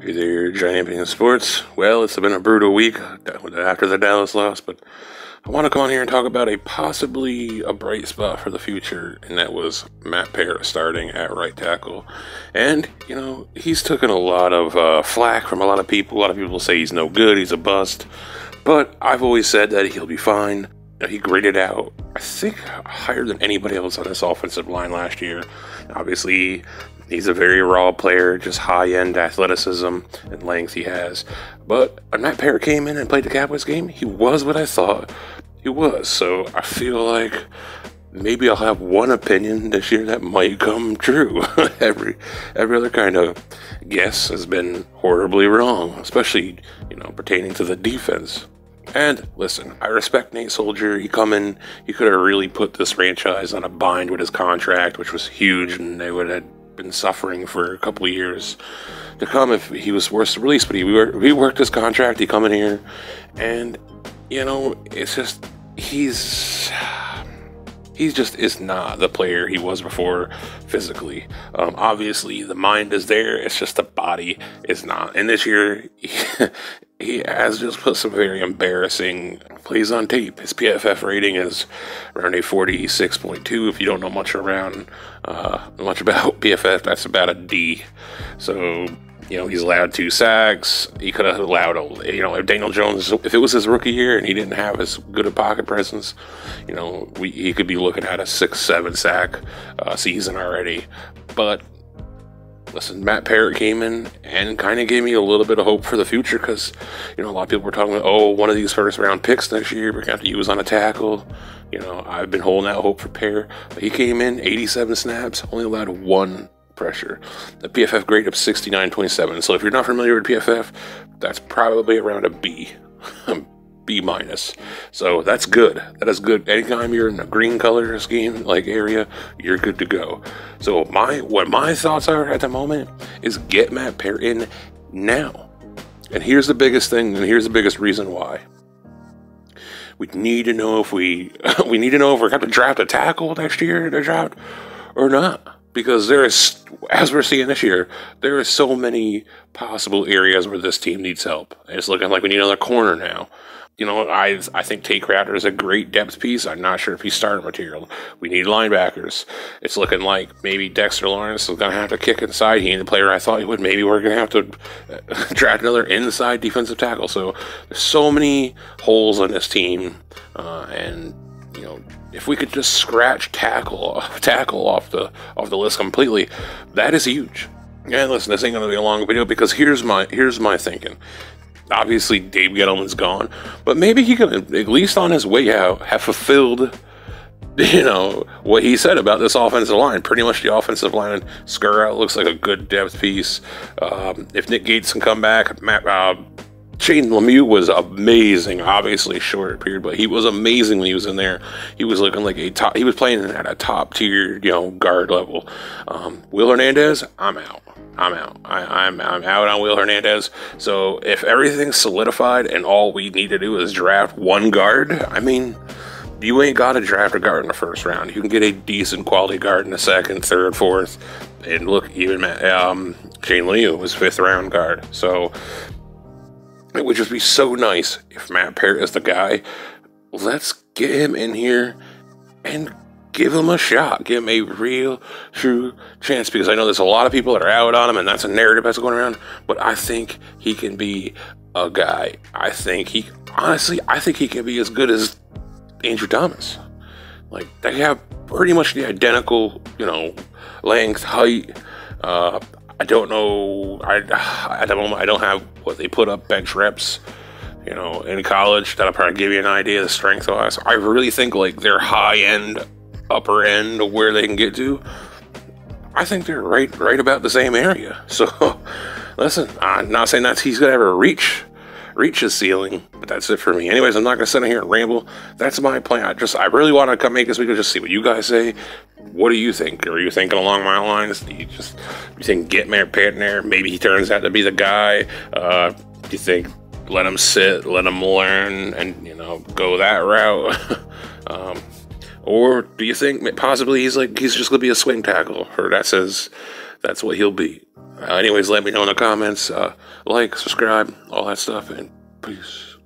Giant Opinion Sports. Well, it's been a brutal week after the Dallas loss, but I want to come on here and talk about a possibly a bright spot for the future, and that was Matt Peart starting at right tackle. And, you know, he's taken a lot of uh, flack from a lot of people. A lot of people say he's no good, he's a bust. But I've always said that he'll be fine. He graded out, I think, higher than anybody else on this offensive line last year. Obviously, He's a very raw player, just high end athleticism and length he has. But when Matt Peart came in and played the Cowboys game, he was what I thought he was. So I feel like maybe I'll have one opinion this year that might come true. every every other kind of guess has been horribly wrong, especially you know pertaining to the defense. And listen, I respect Nate Solder. He come in, he could have really put this franchise on a bind with his contract, which was huge, and they would have been suffering for a couple years to come if he was forced to release. But he, he worked his contract. He come in here, and you know, it's just he's he just is not the player he was before physically. Um, obviously, the mind is there. It's just the body is not. And this year, he, has just put some very embarrassing plays on tape. His PFF rating is around a 46.2. If you don't know much around uh, much about PFF, that's about a D. So you know, he's allowed two sacks. He could have allowed, a, you know, if Daniel Jones, if it was his rookie year and he didn't have as good a pocket presence, you know, we, he could be looking at a six, seven sack uh, season already. But listen, Matt Peart came in and kind of gave me a little bit of hope for the future because, you know, a lot of people were talking about, oh, one of these first round picks next year we're going to have to use on a tackle. You know, I've been holding out hope for Peart. But he came in, 87 snaps, only allowed one pressure. The PFF grade of 69.27. So if you're not familiar with PFF, that's probably around a B. B minus. So that's good. That is good. Anytime you're in a green color scheme like area, you're good to go. So my what my thoughts are at the moment is get Matt Peart in now. And here's the biggest thing, and here's the biggest reason why. We need to know if we we need to know if we're going to draft a tackle next year to draft or not because there is, as we're seeing this year, there are so many possible areas where this team needs help. It's looking like we need another corner now. You know, I I think Tae Crowder is a great depth piece. I'm not sure if he's starting material. We need linebackers. It's looking like maybe Dexter Lawrence is going to have to kick inside. He ain't the player I thought he would. Maybe we're going to have to uh, draft another inside defensive tackle. So there's so many holes on this team, uh, and you know, if we could just scratch tackle tackle off the off the list completely, that is huge. And listen, this ain't gonna be a long video because here's my here's my thinking. Obviously, Dave Gettleman's gone, but maybe he could at least on his way out have fulfilled, you know, what he said about this offensive line. Pretty much the offensive line. Skura looks like a good depth piece. Um, if Nick Gates can come back, Matt, uh, Shane Lemieux was amazing. Obviously, short period, but he was amazing when he was in there. He was looking like a top. He was playing at a top tier, you know, guard level. Um, Will Hernandez, I'm out. I'm out. I, am I'm, I'm out on Will Hernandez. So if everything's solidified and all we need to do is draft one guard, I mean, you ain't got to draft a guard in the first round. You can get a decent quality guard in the second, third, fourth, and look, even um, Shane Lemieux was fifth round guard. So it would just be so nice if Matt Peart is the guy. Let's get him in here and give him a shot. Give him a real, true chance because I know there's a lot of people that are out on him, and that's a narrative that's going around. But I think he can be a guy. I think he, honestly, I think he can be as good as Andrew Thomas. Like, they have pretty much the identical, you know, length, height. Uh, I don't know. I at the moment I don't have what they put up bench reps. You know, in college, that'll probably give you an idea of the strength wise. I really think like their high end, upper end where they can get to. I think they're right, right about the same area. So, listen, I'm not saying that he's gonna ever reach reach his ceiling. But that's it for me. Anyways, I'm not gonna sit in here and ramble. That's my plan. I just I really want to come make this video just see what you guys say. What do you think? Are you thinking along my lines? Do you just you think get in there? Maybe he turns out to be the guy. Uh, do you think let him sit, let him learn, and you know go that route? um, or do you think possibly he's like he's just gonna be a swing tackle, or that says that's what he'll be? Uh, anyways, let me know in the comments. Uh, like, subscribe, all that stuff, and peace.